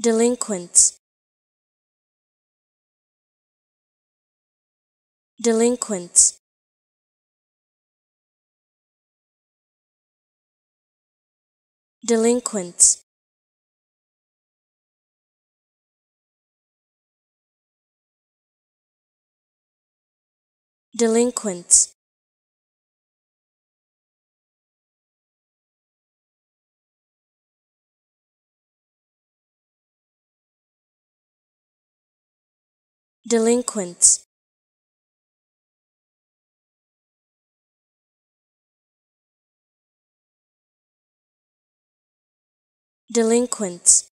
delinquents. Delinquents. Delinquents. Delinquents delinquents. Delinquents